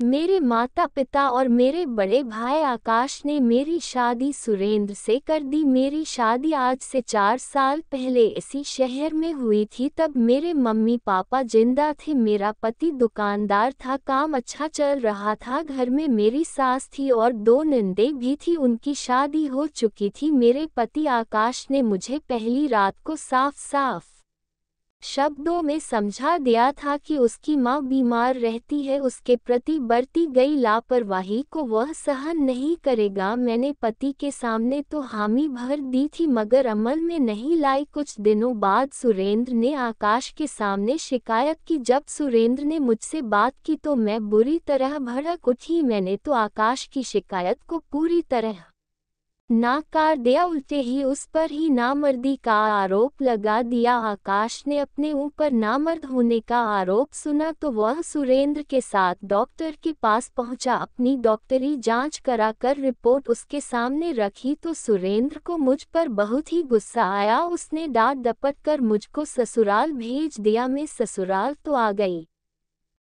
मेरे माता पिता और मेरे बड़े भाई आकाश ने मेरी शादी सुरेंद्र से कर दी। मेरी शादी आज से चार साल पहले इसी शहर में हुई थी। तब मेरे मम्मी पापा ज़िंदा थे। मेरा पति दुकानदार था। काम अच्छा चल रहा था। घर में मेरी सास थी और दो निंदे भी थी। उनकी शादी हो चुकी थी। मेरे पति आकाश ने मुझे पहली रात को साफ़ साफ़ शब्दों में समझा दिया था कि उसकी माँ बीमार रहती है, उसके प्रति बरती गई लापरवाही को वह सहन नहीं करेगा। मैंने पति के सामने तो हामी भर दी थी, मगर अमल में नहीं लाई। कुछ दिनों बाद सुरेंद्र ने आकाश के सामने शिकायत की। जब सुरेंद्र ने मुझसे बात की तो मैं बुरी तरह भड़क उठी। मैंने तो आकाश की शिकायत को पूरी तरह नाकार दिया, उल्टे ही उस पर ही नामर्दी का आरोप लगा दिया। आकाश ने अपने ऊपर नामर्द होने का आरोप सुना तो वह सुरेंद्र के साथ डॉक्टर के पास पहुँचा। अपनी डॉक्टरी जाँच कराकर रिपोर्ट उसके सामने रखी तो सुरेंद्र को मुझ पर बहुत ही गुस्सा आया। उसने डांट डपट कर मुझको ससुराल भेज दिया। मैं ससुराल तो आ गई।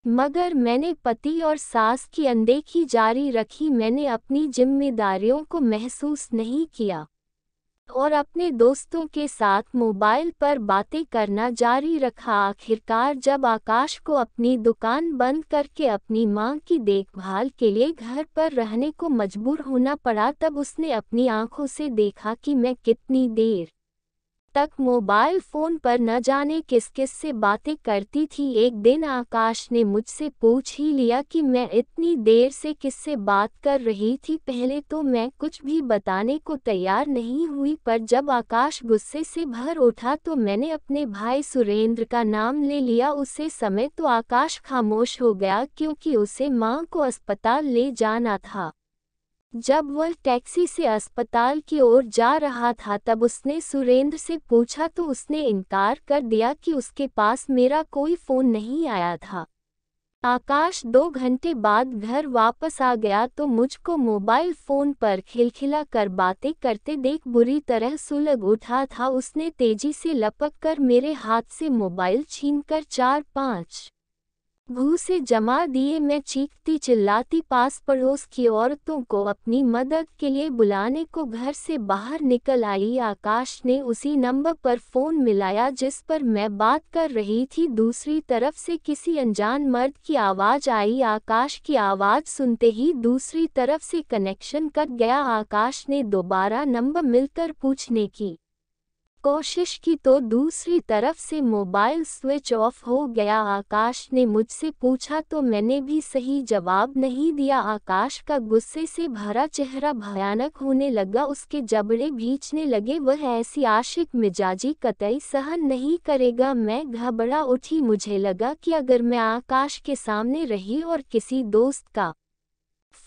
मगर मैंने पति और सास की अनदेखी जारी रखी, मैंने अपनी जिम्मेदारियों को महसूस नहीं किया। और अपने दोस्तों के साथ मोबाइल पर बातें करना जारी रखा। आखिरकार जब आकाश को अपनी दुकान बंद करके अपनी माँ की देखभाल के लिए घर पर रहने को मजबूर होना पड़ा, तब उसने अपनी आँखों से देखा कि मैं कितनी देर तक मोबाइल फ़ोन पर न जाने किस किस से बातें करती थी। एक दिन आकाश ने मुझसे पूछ ही लिया कि मैं इतनी देर से किससे बात कर रही थी। पहले तो मैं कुछ भी बताने को तैयार नहीं हुई, पर जब आकाश गुस्से से भर उठा तो मैंने अपने भाई सुरेंद्र का नाम ले लिया। उसे समय तो आकाश खामोश हो गया क्योंकि उसे माँ को अस्पताल ले जाना था। जब वह टैक्सी से अस्पताल की ओर जा रहा था, तब उसने सुरेंद्र से पूछा तो उसने इनकार कर दिया कि उसके पास मेरा कोई फ़ोन नहीं आया था? आकाश दो घंटे बाद घर वापस आ गया तो मुझको मोबाइल फ़ोन पर खिलखिला कर बातें करते देख बुरी तरह सुलग उठा था। उसने तेज़ी से लपक कर मेरे हाथ से मोबाइल छीनकर चार पाँच भू से जमा दिए मैं चीखती चिल्लाती पास पड़ोस की औरतों को अपनी मदद के लिए बुलाने को घर से बाहर निकल आई। आकाश ने उसी नंबर पर फ़ोन मिलाया जिस पर मैं बात कर रही थी। दूसरी तरफ़ से किसी अनजान मर्द की आवाज़ आई। आकाश की आवाज़ सुनते ही दूसरी तरफ़ से कनेक्शन कट गया। आकाश ने दोबारा नंबर मिलकर पूछने की कोशिश की तो दूसरी तरफ़ से मोबाइल स्विच ऑफ़ हो गया। आकाश ने मुझसे पूछा तो मैंने भी सही जवाब नहीं दिया? आकाश का गुस्से से भरा चेहरा भयानक होने लगा। उसके जबड़े भींचने लगे। वह ऐसी आशिक मिजाजी कतई सहन नहीं करेगा। मैं घबरा उठी। मुझे लगा कि अगर मैं आकाश के सामने रही और किसी दोस्त का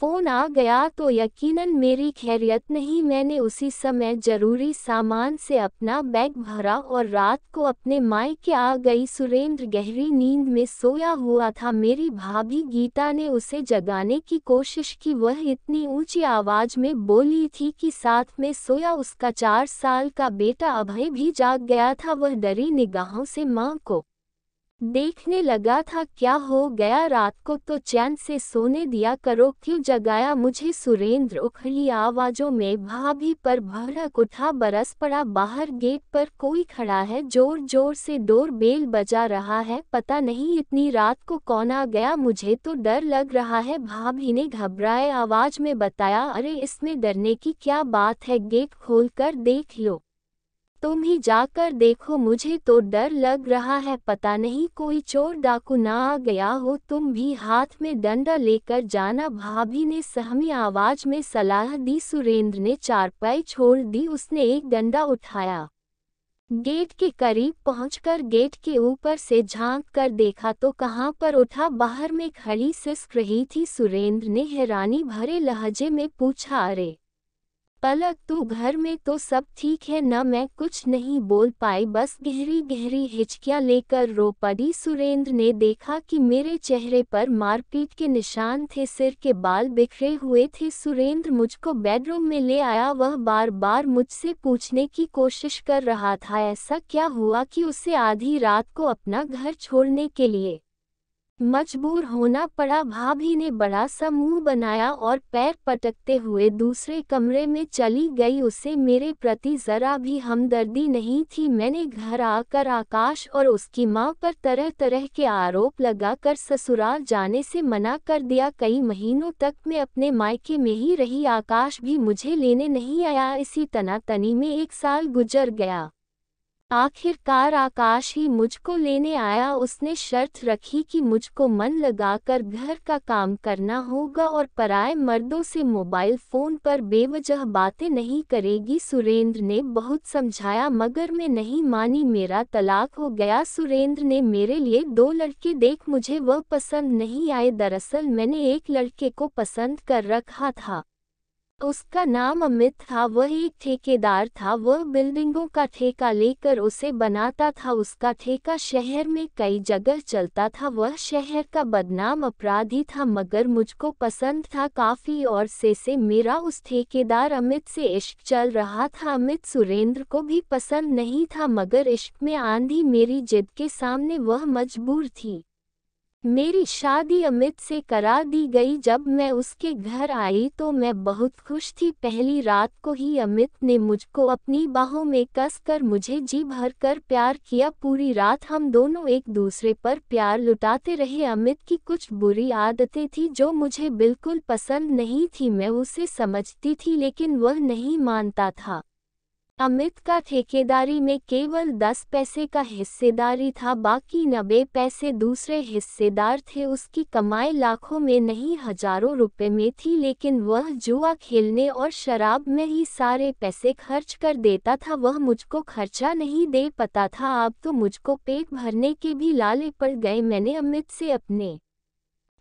फ़ोन आ गया तो यकीनन मेरी खैरियत नहीं, मैंने उसी समय ज़रूरी सामान से अपना बैग भरा और रात को अपने मायके आ गई सुरेंद्र गहरी नींद में सोया हुआ था। मेरी भाभी गीता ने उसे जगाने की कोशिश की। वह इतनी ऊँची आवाज़ में बोली थी कि साथ में सोया उसका चार साल का बेटा अभय भी जाग गया था। वह डरी निगाहों से माँ को देखने लगा था, क्या हो गया? रात को तो चैन से सोने दिया करो। क्यों जगाया मुझे सुरेंद्र? उखड़ी आवाजों में भाभी पर भड़क उठा, बरस पड़ा। बाहर गेट पर कोई खड़ा है ज़ोर ज़ोर से डोर बेल बजा रहा है। पता नहीं इतनी रात को कौन आ गया, मुझे तो डर लग रहा है। भाभी ने घबराए, आवाज़ में बताया, अरे, इसमें डरने की क्या बात है? गेट खोलकर देख लो। तुम ही जाकर देखो, मुझे तो डर लग रहा है, पता नहीं कोई चोर डाकू ना आ गया हो, तुम भी हाथ में डंडा लेकर जाना। भाभी ने सहमी आवाज़ में सलाह दी, सुरेंद्र ने चारपाई छोड़ दी, उसने एक डंडा उठाया। गेट के करीब पहुंचकर गेट के ऊपर से झाँक कर देखा तो कहाँ पर उठा, बाहर में खड़ी सिस्क रही थी, सुरेंद्र ने हैरानी भरे लहजे में पूछा, अरे पलक, तू घर में तो सब ठीक है, न मैं कुछ नहीं बोल पाई, बस गहरी गहरी हिचकियाँ लेकर रो पड़ी। सुरेंद्र ने देखा कि मेरे चेहरे पर मारपीट के निशान थे, सिर के बाल बिखरे हुए थे। सुरेंद्र मुझको बेडरूम में ले आया, वह बार बार मुझसे पूछने की कोशिश कर रहा था, ऐसा क्या हुआ कि उसे आधी रात को अपना घर छोड़ने के लिए मजबूर होना पड़ा। भाभी ने बड़ा सा मुँह बनाया और पैर पटकते हुए दूसरे कमरे में चली गई। उसे मेरे प्रति जरा भी हमदर्दी नहीं थी। मैंने घर आकर आकाश और उसकी माँ पर तरह तरह के आरोप लगाकर ससुराल जाने से मना कर दिया। कई महीनों तक मैं अपने मायके में ही रही। आकाश भी मुझे लेने नहीं आया। इसी तनातनी में एक साल गुजर गया। आखिरकार आकाश ही मुझको लेने आया। उसने शर्त रखी कि मुझको मन लगाकर घर का काम करना होगा और पराए मर्दों से मोबाइल फ़ोन पर बेवजह बातें नहीं करेगी। सुरेंद्र ने बहुत समझाया, मगर मैं नहीं मानी मेरा तलाक हो गया। सुरेंद्र ने मेरे लिए दो लड़के देख, मुझे वह पसंद नहीं आए। दरअसल मैंने एक लड़के को पसंद कर रखा था। उसका नाम अमित था, वह एक ठेकेदार था, वह बिल्डिंगों का ठेका लेकर उसे बनाता था, उसका ठेका शहर में कई जगह चलता था, वह शहर का बदनाम अपराधी था, मगर मुझको पसंद था काफ़ी और से से मेरा उस ठेकेदार अमित से इश्क चल रहा था, अमित सुरेंद्र को भी पसंद नहीं था, मगर इश्क में आंधी मेरी जिद के सामने, वह मजबूर थी। मेरी शादी अमित से करा दी गई जब मैं उसके घर आई तो मैं बहुत खुश थी। पहली रात को ही अमित ने मुझको अपनी बाहों में कस कर मुझे जी भर कर प्यार किया। पूरी रात हम दोनों एक दूसरे पर प्यार लुटाते रहे। अमित की कुछ बुरी आदतें थी जो मुझे बिल्कुल पसंद नहीं थी। मैं उसे समझती थी लेकिन वह नहीं मानता था। अमित का ठेकेदारी में केवल दस पैसे का हिस्सेदारी था, बाकी नब्बे पैसे दूसरे हिस्सेदार थे। उसकी कमाई लाखों में नहीं, हज़ारों रुपए में थी, लेकिन वह जुआ खेलने और शराब में ही सारे पैसे खर्च कर देता था। वह मुझको खर्चा नहीं दे पता था। अब तो मुझको पेट भरने के भी लाले पड़ गए। मैंने अमित से अपने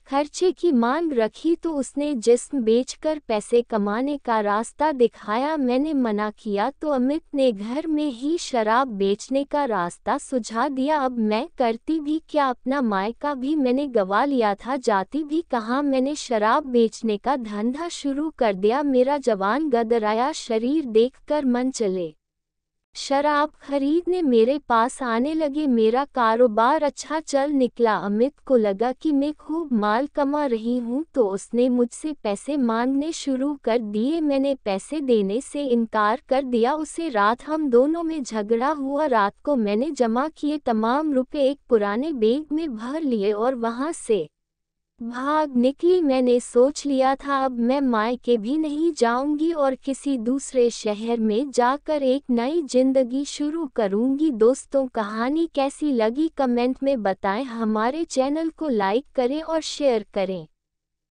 खर्चे की मांग रखी तो उसने जिस्म बेचकर पैसे कमाने का रास्ता दिखाया। मैंने मना किया तो अमित ने घर में ही शराब बेचने का रास्ता सुझा दिया। अब मैं करती भी क्या? अपना मायका भी मैंने गवा लिया था। जाती भी कहाँ? मैंने शराब बेचने का धंधा शुरू कर दिया। मेरा जवान गदराया। शरीर देखकर मन चले। शराब खरीदने मेरे पास आने लगे, मेरा कारोबार अच्छा चल निकला। अमित को लगा कि मैं खूब माल कमा रही हूँ तो उसने मुझसे पैसे मांगने शुरू कर दिए। मैंने पैसे देने से इनकार कर दिया। उसे रात हम दोनों में झगड़ा हुआ। रात को मैंने जमा किए तमाम रुपए एक पुराने बैग में भर लिए और वहाँ से भाग निकली, मैंने सोच लिया था, अब मैं मायके भी नहीं जाऊँगी और किसी दूसरे शहर में जाकर एक नई ज़िंदगी शुरू करूँगी। दोस्तों, कहानी कैसी लगी? कमेंट में बताएँ, हमारे चैनल को लाइक करें और शेयर करें।